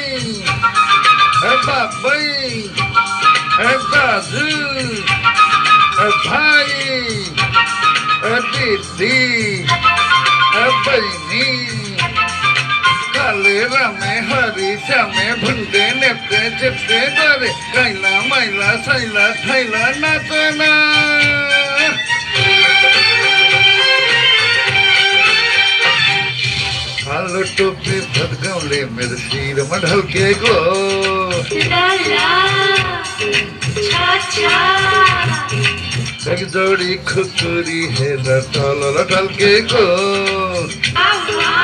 Babim, é Babim, é Brasil, é Pai, é Didi, é Bainim, Calera में हरीशा में mày ने चिट्टे डरे कैला मैला सैला tên नाचना टोपी भटकावले मेरे सिर में ढलके गो एक जोड़ी खुकुरी है रटल गो आवा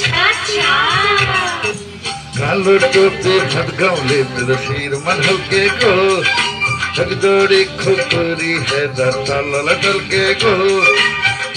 छा छा कालो टोपी भटकावले मेरे सिर में ढलके गो एक जोड़ी खुकुरी है रटल ढलके गो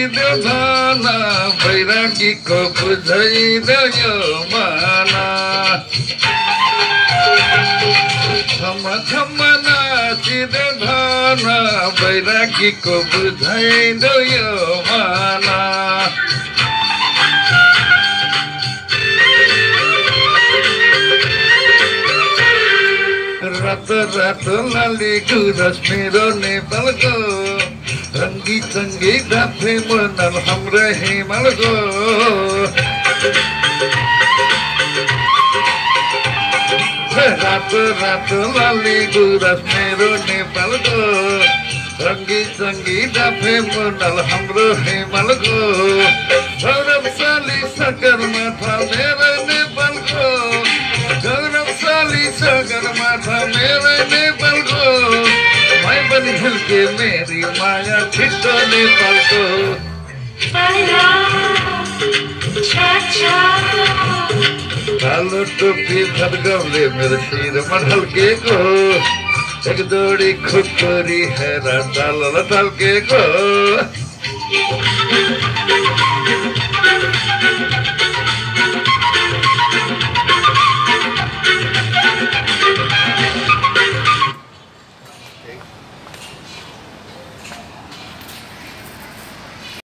नाचिदेऊ धन बैरागीको बुझैदेऊ यो माना। छम्म छम्म नाचिदेऊ धन बैरागीको बुझैदेऊ यो माना। रातो रातो लाली गुरस मेरो नेपालको रङ्गी चङ्गी डाफे मनल हाम्रो हिमालको रातो रातो लाली गुरस मेरो नेपालको रङ्गी चङ्गी डाफे मनल हाम्रो हिमालको गौरवशाली सगरमाथा मेरो नेपालको गौरवशाली सगरमाथा मेरो नेपालको मै पनि झुल्के मेरी माया পালে পাল্টো কালো টুপি ধরগামলে মেরে শির মঢাল কে গো? এক দড়ি খুপরি